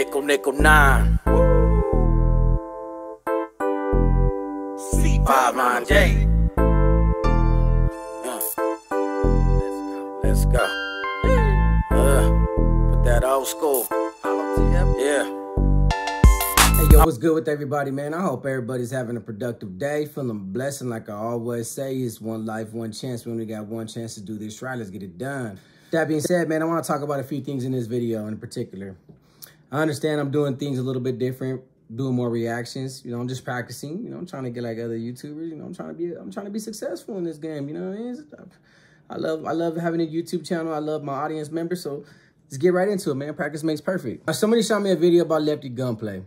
nickel, nickel nine. C5 line J. Uh, let's go. Uh, put that old school. Yeah. Hey, yo, what's good with everybody, man? I hope everybody's having a productive day, feeling blessed. Like I always say, it's one life, one chance. We only got one chance to do this right. Let's get it done. That being said, man, I want to talk about a few things in this video in particular. I understand I'm doing things a little bit different, doing more reactions. You know, I'm just practicing. You know, I'm trying to get like other YouTubers. You know, I'm trying to be I'm trying to be successful in this game. You know what I mean? I love I love having a YouTube channel. I love my audience members. So let's get right into it, man. Practice makes perfect. Now, somebody shot me a video about Lefty Gunplay.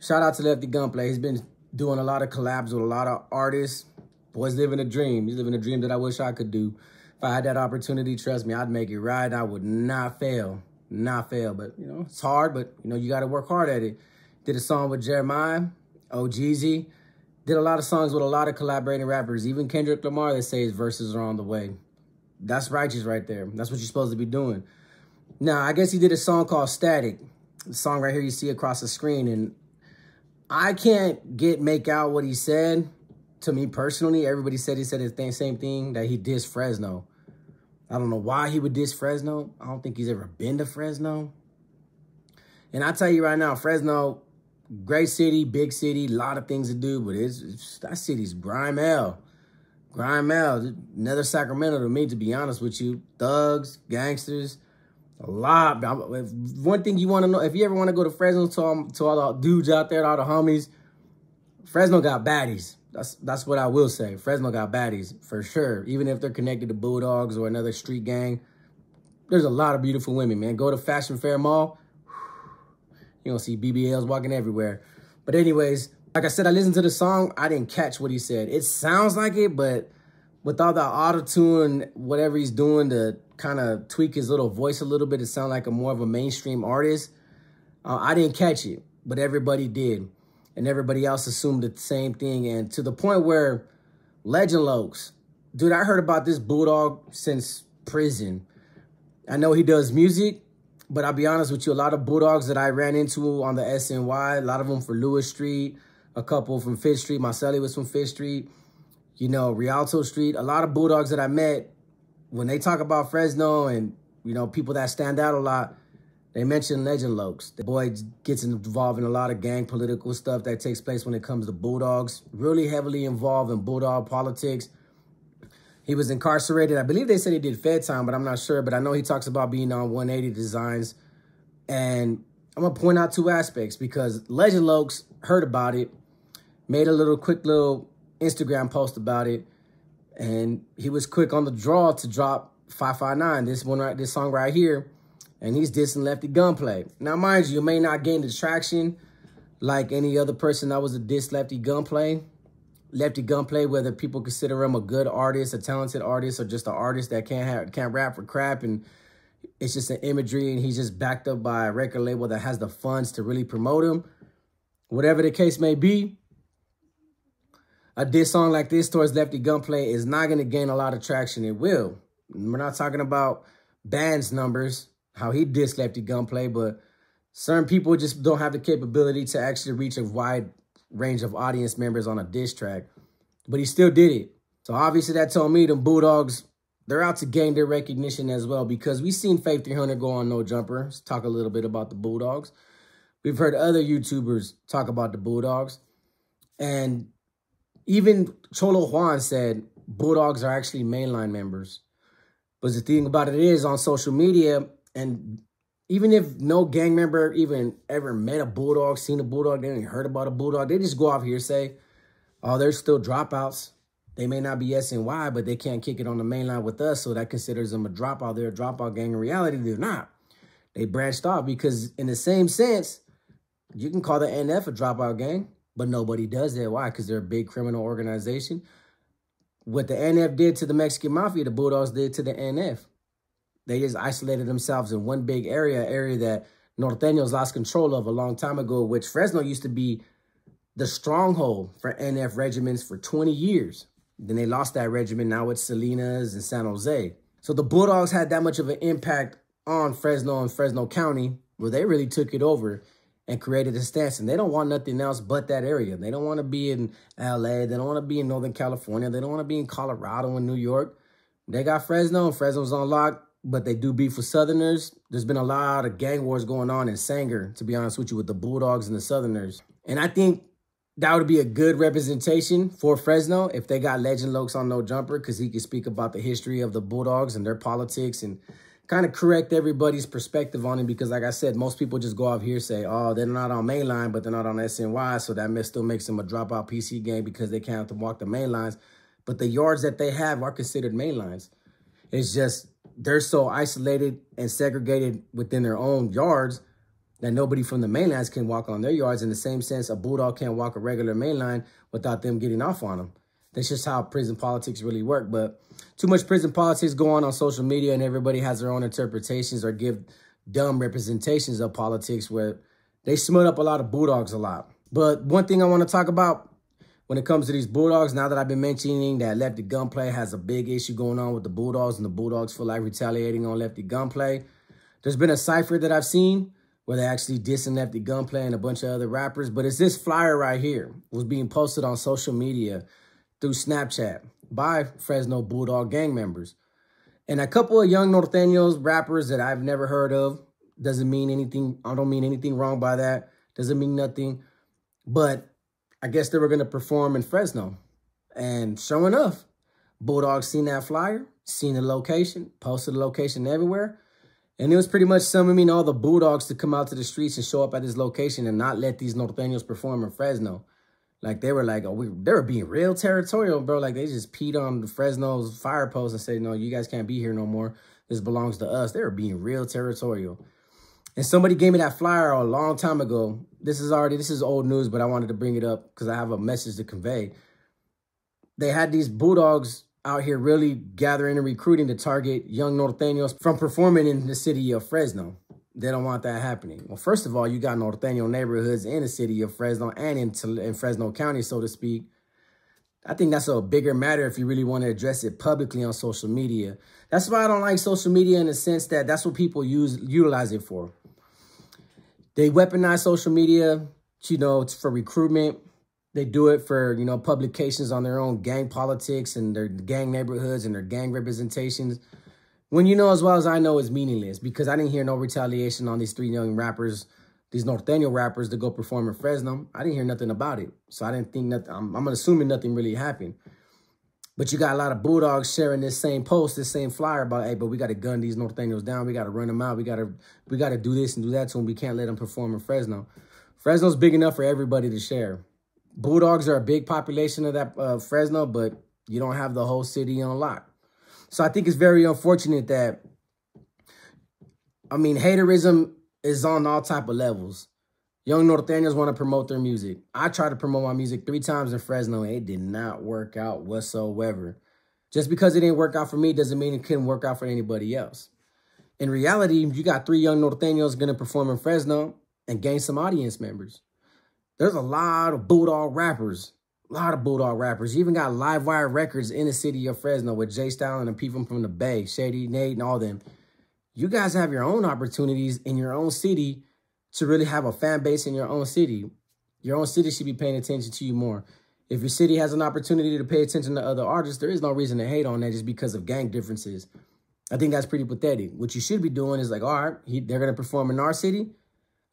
Shout out to Lefty Gunplay. He's been doing a lot of collabs with a lot of artists. Boy's living a dream. He's living a dream that I wish I could do. If I had that opportunity, trust me, I'd make it right. I would not fail, not fail. But, you know, it's hard, but, you know, you got to work hard at it. Did a song with Jeremiah, OGZ. Did a lot of songs with a lot of collaborating rappers. Even Kendrick Lamar, they say his verses are on the way. That's righteous right there. That's what you're supposed to be doing. Now, I guess he did a song called Static. The song right here you see across the screen. And I can't get make out what he said to me personally, everybody said he said the same thing, that he dissed Fresno. I don't know why he would diss Fresno. I don't think he's ever been to Fresno. And I tell you right now, Fresno, great city, big city, a lot of things to do, but it's, it's that city's grime hell. Grime hell. Another Sacramento to me, to be honest with you. Thugs, gangsters, a lot. One thing you want to know, if you ever want to go to Fresno, to all, to all the dudes out there, all the homies, Fresno got baddies. That's that's what I will say. Fresno got baddies for sure. Even if they're connected to Bulldogs or another street gang, there's a lot of beautiful women, man. Go to Fashion Fair Mall, you don't see BBLs walking everywhere. But anyways, like I said, I listened to the song. I didn't catch what he said. It sounds like it, but with all the auto-tune, whatever he's doing to kind of tweak his little voice a little bit, it sounds like a more of a mainstream artist. Uh, I didn't catch it, but everybody did and everybody else assumed the same thing. And to the point where Legend Lokes, dude, I heard about this Bulldog since prison. I know he does music, but I'll be honest with you, a lot of Bulldogs that I ran into on the SNY, a lot of them for Lewis Street, a couple from Fifth Street, Marcelli was from Fifth Street, you know, Rialto Street, a lot of Bulldogs that I met, when they talk about Fresno and, you know, people that stand out a lot, they mentioned Legend Lokes. The boy gets involved in a lot of gang political stuff that takes place when it comes to Bulldogs. Really heavily involved in Bulldog politics. He was incarcerated. I believe they said he did Fed time, but I'm not sure. But I know he talks about being on 180 Designs. And I'm going to point out two aspects because Legend Lokes heard about it, made a little quick little Instagram post about it. And he was quick on the draw to drop 559, this one right, this song right here and he's dissing Lefty Gunplay. Now, mind you, you may not gain the traction like any other person that was a diss Lefty Gunplay. Lefty Gunplay, whether people consider him a good artist, a talented artist, or just an artist that can't have, can't rap for crap, and it's just an imagery, and he's just backed up by a record label that has the funds to really promote him. Whatever the case may be, a diss song like this towards Lefty Gunplay is not going to gain a lot of traction. It will. We're not talking about bands numbers how he dissed Lefty Gunplay, but certain people just don't have the capability to actually reach a wide range of audience members on a diss track. But he still did it. So obviously that told me the Bulldogs, they're out to gain their recognition as well because we've seen Faith 300 go on No Jumper. Let's talk a little bit about the Bulldogs. We've heard other YouTubers talk about the Bulldogs. And even Cholo Juan said Bulldogs are actually mainline members. But the thing about it is on social media, and even if no gang member even ever met a bulldog, seen a bulldog, they ain't heard about a bulldog, they just go off here say, oh, there's still dropouts. They may not be SNY, but they can't kick it on the main line with us, so that considers them a dropout. They're a dropout gang. In reality, they're not. They branched off because in the same sense, you can call the NF a dropout gang, but nobody does that. Why? Because they're a big criminal organization. What the NF did to the Mexican Mafia, the Bulldogs did to the NF. They just isolated themselves in one big area, area that Norteños lost control of a long time ago, which Fresno used to be the stronghold for NF regiments for 20 years. Then they lost that regiment. Now it's Salinas and San Jose. So the Bulldogs had that much of an impact on Fresno and Fresno County where they really took it over. and created a stance. And they don't want nothing else but that area. They don't want to be in LA. They don't want to be in Northern California. They don't want to be in Colorado and New York. They got Fresno, and Fresno's on lock, but they do beef with Southerners. There's been a lot of gang wars going on in Sanger, to be honest with you, with the Bulldogs and the Southerners. And I think that would be a good representation for Fresno if they got Legend Lokes on No Jumper because he could speak about the history of the Bulldogs and their politics and kind of correct everybody's perspective on it because, like I said, most people just go off here say, oh, they're not on mainline, but they're not on SNY, so that still makes them a dropout PC game because they can't walk the main lines. But the yards that they have are considered main lines. It's just they're so isolated and segregated within their own yards that nobody from the mainlands can walk on their yards. In the same sense, a bulldog can't walk a regular mainline without them getting off on them. That's just how prison politics really work. But too much prison politics go on on social media and everybody has their own interpretations or give dumb representations of politics where they smut up a lot of Bulldogs a lot. But one thing I want to talk about when it comes to these Bulldogs, now that I've been mentioning that Lefty Gunplay has a big issue going on with the Bulldogs and the Bulldogs feel like retaliating on Lefty Gunplay, there's been a cipher that I've seen where they actually dissing Lefty Gunplay and a bunch of other rappers. But it's this flyer right here was being posted on social media through Snapchat by Fresno Bulldog gang members. And a couple of young Norteños rappers that I've never heard of. Doesn't mean anything. I don't mean anything wrong by that. Doesn't mean nothing. But I guess they were going to perform in Fresno. And sure enough, Bulldog seen that flyer, seen the location, posted the location everywhere. And it was pretty much summoning all the Bulldogs to come out to the streets and show up at this location and not let these Norteños perform in Fresno. Like they were like, oh, we, they were being real territorial, bro. Like they just peed on the Fresno's fire post and said, no, you guys can't be here no more. This belongs to us. They were being real territorial. And somebody gave me that flyer a long time ago. This is already, this is old news, but I wanted to bring it up because I have a message to convey. They had these Bulldogs out here really gathering and recruiting to target young Norteños from performing in the city of Fresno. They don't want that happening. Well, first of all, you got Norteño neighborhoods in the city of Fresno and in, in Fresno County, so to speak. I think that's a bigger matter if you really want to address it publicly on social media. That's why I don't like social media in the sense that that's what people use utilize it for. They weaponize social media, you know, it's for recruitment. They do it for, you know, publications on their own gang politics and their gang neighborhoods and their gang representations. When you know as well as I know it's meaningless because I didn't hear no retaliation on these three young rappers, these Norteño rappers to go perform in Fresno. I didn't hear nothing about it. So I didn't think nothing, I'm, I'm assuming nothing really happened. But you got a lot of Bulldogs sharing this same post, this same flyer about, hey, but we got to gun these Norteños down. We got to run them out. We got to we got to do this and do that to them. We can't let them perform in Fresno. Fresno's big enough for everybody to share. Bulldogs are a big population of that uh, Fresno, but you don't have the whole city on lock. So I think it's very unfortunate that, I mean, haterism is on all type of levels. Young Norteños want to promote their music. I tried to promote my music three times in Fresno, and it did not work out whatsoever. Just because it didn't work out for me doesn't mean it couldn't work out for anybody else. In reality, you got three young Norteños going to perform in Fresno and gain some audience members. There's a lot of Bulldog rappers a lot of Bulldog rappers. You even got Livewire Records in the city of Fresno with J. Stalin and people from the Bay, Shady, Nate, and all them. You guys have your own opportunities in your own city to really have a fan base in your own city. Your own city should be paying attention to you more. If your city has an opportunity to pay attention to other artists, there is no reason to hate on that just because of gang differences. I think that's pretty pathetic. What you should be doing is like, all right, he, they're going to perform in our city.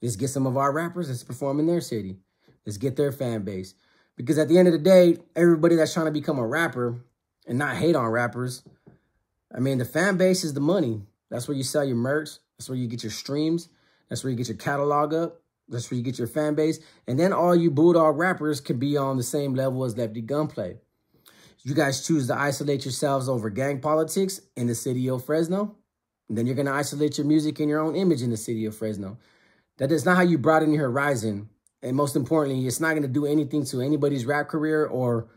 Let's get some of our rappers. Let's perform in their city. Let's get their fan base. Because at the end of the day, everybody that's trying to become a rapper and not hate on rappers, I mean, the fan base is the money. That's where you sell your merch. That's where you get your streams. That's where you get your catalog up. That's where you get your fan base. And then all you Bulldog rappers can be on the same level as Lefty Gunplay. You guys choose to isolate yourselves over gang politics in the city of Fresno. And then you're going to isolate your music and your own image in the city of Fresno. That is not how you broaden your horizon and most importantly, it's not going to do anything to anybody's rap career or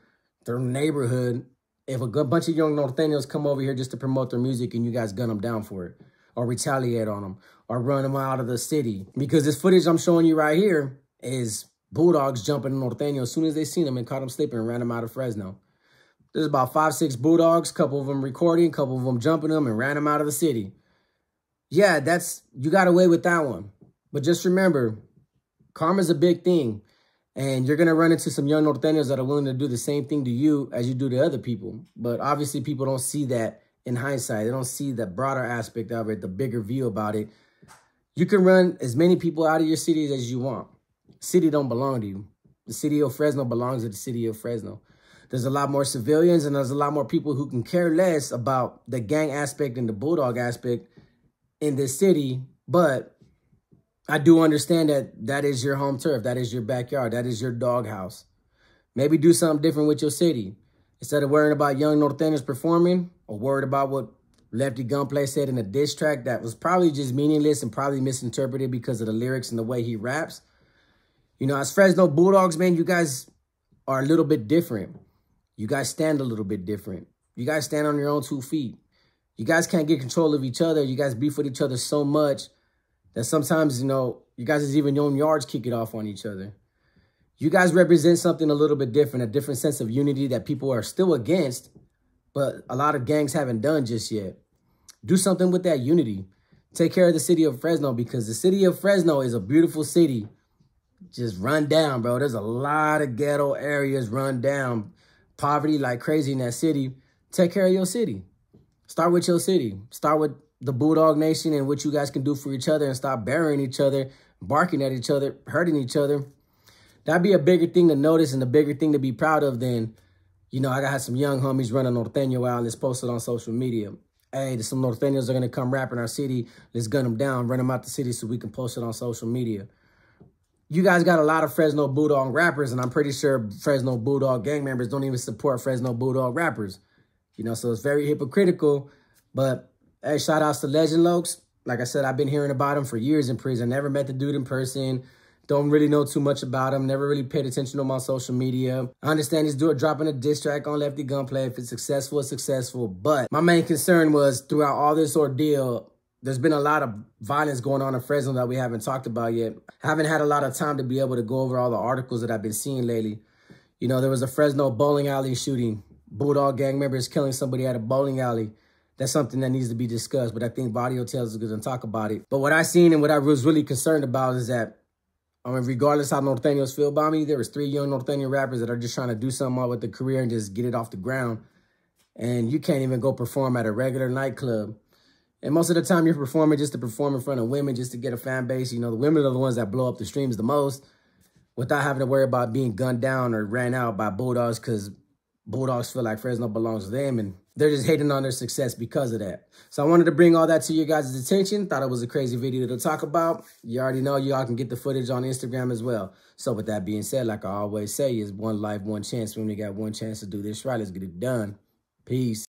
their neighborhood if a good bunch of young Norteños come over here just to promote their music and you guys gun them down for it or retaliate on them or run them out of the city. Because this footage I'm showing you right here is Bulldogs jumping Norteño as soon as they seen them and caught them sleeping and ran them out of Fresno. There's about five, six Bulldogs, couple of them recording, couple of them jumping them and ran them out of the city. Yeah, that's, you got away with that one. But just remember, Karma's a big thing. And you're going to run into some young Norteños that are willing to do the same thing to you as you do to other people. But obviously, people don't see that in hindsight. They don't see the broader aspect of it, the bigger view about it. You can run as many people out of your city as you want. City don't belong to you. The city of Fresno belongs to the city of Fresno. There's a lot more civilians and there's a lot more people who can care less about the gang aspect and the bulldog aspect in this city. But I do understand that that is your home turf. That is your backyard. That is your doghouse. Maybe do something different with your city. Instead of worrying about young Norteños performing or worried about what Lefty Gunplay said in a diss track that was probably just meaningless and probably misinterpreted because of the lyrics and the way he raps. You know, as Fresno Bulldogs, man, you guys are a little bit different. You guys stand a little bit different. You guys stand on your own two feet. You guys can't get control of each other. You guys beef with each other so much that sometimes, you know, you guys' is even own yards kick it off on each other. You guys represent something a little bit different, a different sense of unity that people are still against, but a lot of gangs haven't done just yet. Do something with that unity. Take care of the city of Fresno because the city of Fresno is a beautiful city. Just run down, bro. There's a lot of ghetto areas run down. Poverty like crazy in that city. Take care of your city. Start with your city. Start with the Bulldog Nation and what you guys can do for each other and stop burying each other, barking at each other, hurting each other. That'd be a bigger thing to notice and a bigger thing to be proud of than, you know, I got some young homies running Norteño out. Let's post it on social media. Hey, some Norteños are going to come rap in our city. Let's gun them down, run them out the city so we can post it on social media. You guys got a lot of Fresno Bulldog rappers, and I'm pretty sure Fresno Bulldog gang members don't even support Fresno Bulldog rappers. You know, so it's very hypocritical, but Hey, shout outs to Legend Lokes. Like I said, I've been hearing about him for years in prison. Never met the dude in person. Don't really know too much about him. Never really paid attention on social media. I understand he's doing dropping a diss track on Lefty Gunplay. If it's successful, it's successful. But my main concern was throughout all this ordeal, there's been a lot of violence going on in Fresno that we haven't talked about yet. I haven't had a lot of time to be able to go over all the articles that I've been seeing lately. You know, there was a Fresno bowling alley shooting. Bulldog gang members killing somebody at a bowling alley that's something that needs to be discussed. But I think Body Hotels is going to talk about it. But what I seen and what I was really concerned about is that, I mean, regardless how Norteños feel about me, there was three young Norteño rappers that are just trying to do something with the career and just get it off the ground. And you can't even go perform at a regular nightclub. And most of the time you're performing just to perform in front of women, just to get a fan base. You know, the women are the ones that blow up the streams the most without having to worry about being gunned down or ran out by Bulldogs because Bulldogs feel like Fresno belongs to them and they're just hating on their success because of that. So I wanted to bring all that to you guys' attention. Thought it was a crazy video to talk about. You already know y'all can get the footage on Instagram as well. So with that being said, like I always say, is one life, one chance. We only got one chance to do this right. Let's get it done. Peace.